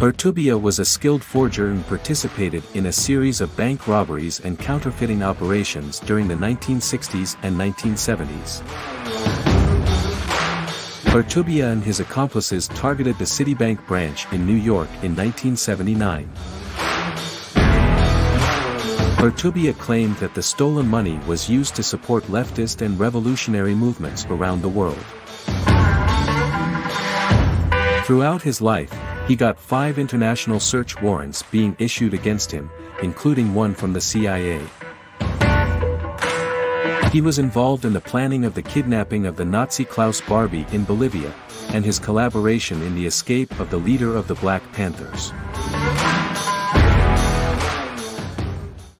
Urtubia was a skilled forger and participated in a series of bank robberies and counterfeiting operations during the 1960s and 1970s. Urtubia and his accomplices targeted the Citibank branch in New York in 1979. Urtubia claimed that the stolen money was used to support leftist and revolutionary movements around the world. Throughout his life, he got five international search warrants being issued against him, including one from the CIA. He was involved in the planning of the kidnapping of the Nazi Klaus Barbie in Bolivia, and his collaboration in the escape of the leader of the Black Panthers.